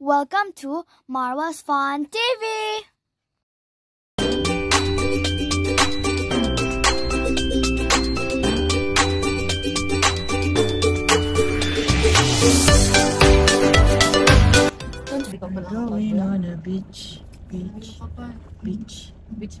Welcome to Marwa's Fun TV! Going on a beach, beach, beach. Beach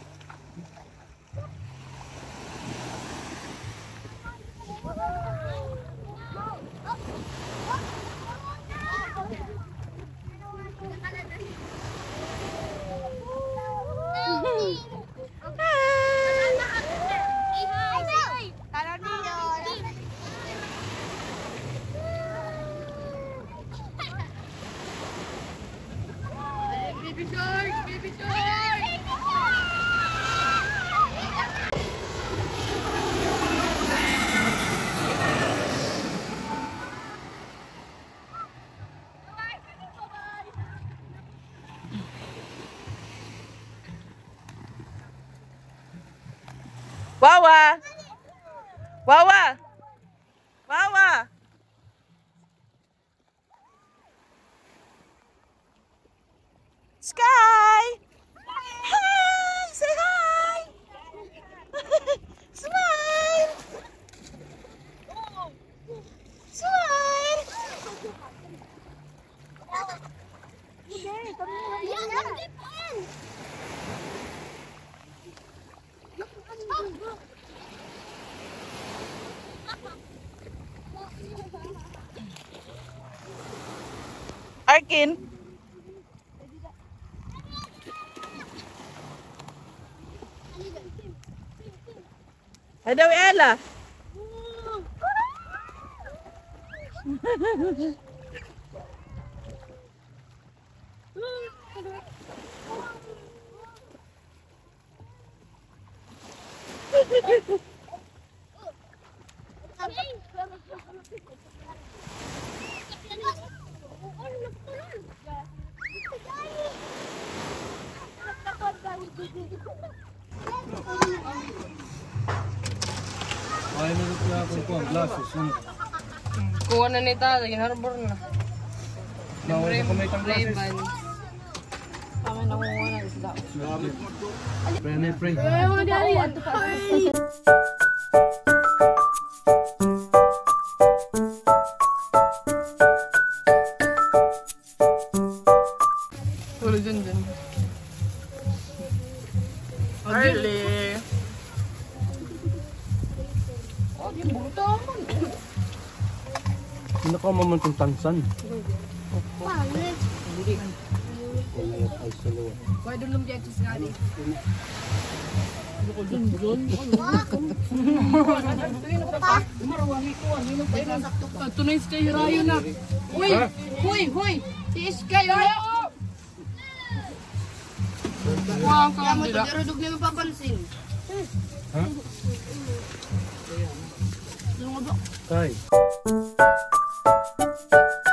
Wawa! Wawa! Wawa! Sky! Hi! Say hi! Slide! Slide! Okay, come here. Arkin! Ay daw Ella! Ay, meron kaya akong kuha, glasses. Ano? Kuha na ni Tata, ginarbor na. Nawala ko may kang glasses. Ray-Ban. Kami nangunguha ng isda. Pray na pray. Wala dyan dyan. Early! Hindi ka maman kong tansan. Kaya doon lang dyan sa sinali. Ito na yung Sky Rayo na. Uy! Uy! Uy! Si Sky Rayo! Wow, ang kamila. Pero niyo mapapansin. Ha? Tay. Hala,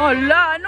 ¡Hola! ¡No!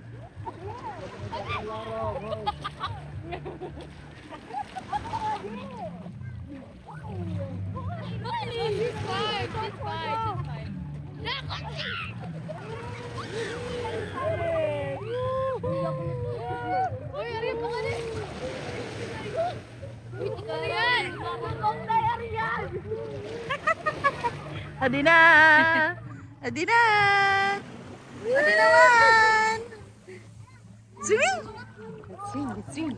Adi na! Adi na! Adi naman! Swimming!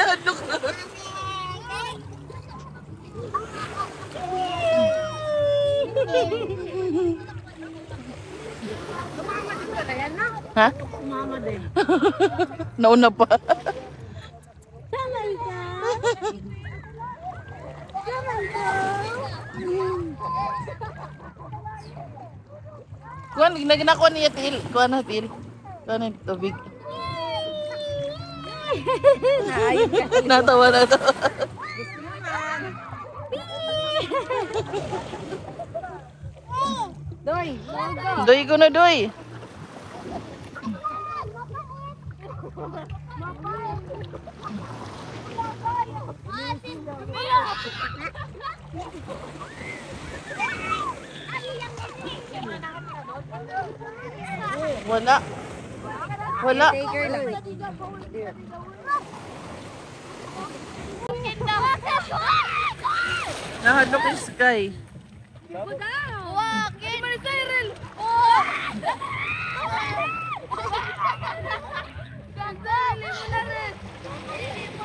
Nakadlok na. Ha? Nauna pa. Kuan, ginaginakuha niya til. Kuan na til. Kuan na tubig. Natawa na to. Doy, Doy ko na doy. Wala. Wala. Nahadlok yung sky. Wag! Game na Cyril! Oh! Ganda! Limo na rin! Limo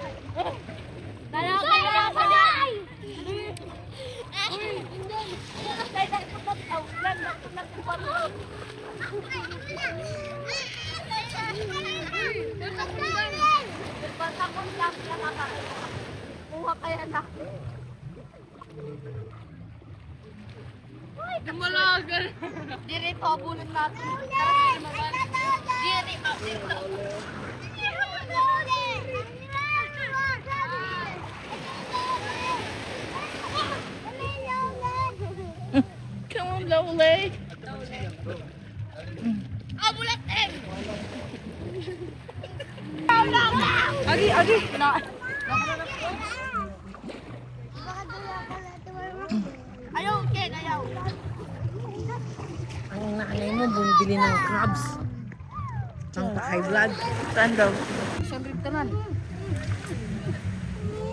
Kuha kaya na. Dumalagan. Diri pa bulon natin. Diri pa. Come on, Lowlay. Ah, Ayaw, Ken, ayaw. Ang nanay mo bumibili ng crabs. Ang high blood. Saan daw? 100 ka nan.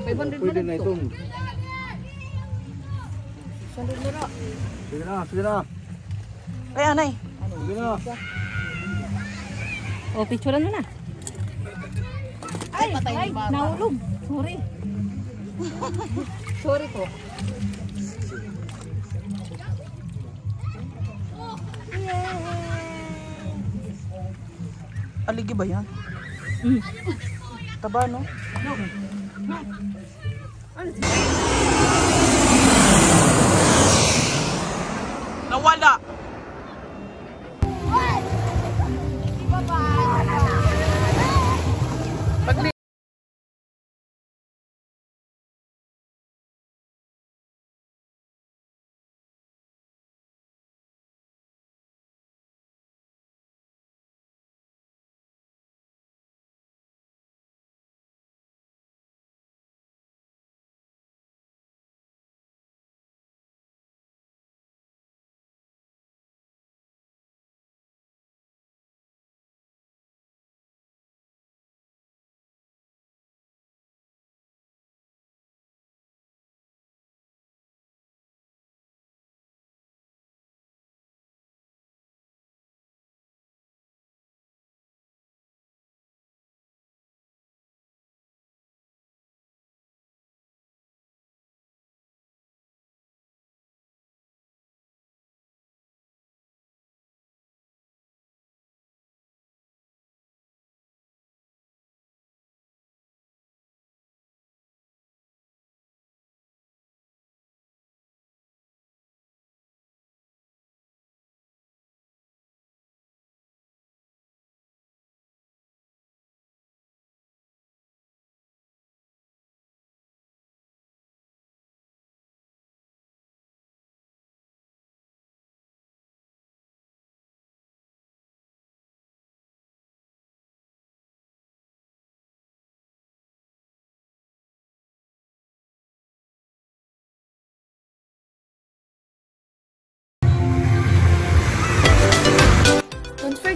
500 Pwede na ito. itong. 100 lira. Sige na, sige na. Ay, anay. Sige na. O, picturean mo na. Ay, patay ay, bata. nahulog. Sorry. Sorry po. Yeah. Aligi ba yan? Mm. Taba, no? No. Nawala.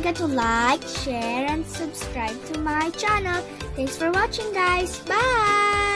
Forget to like, share, and subscribe to my channel. Thanks for watching, guys. Bye!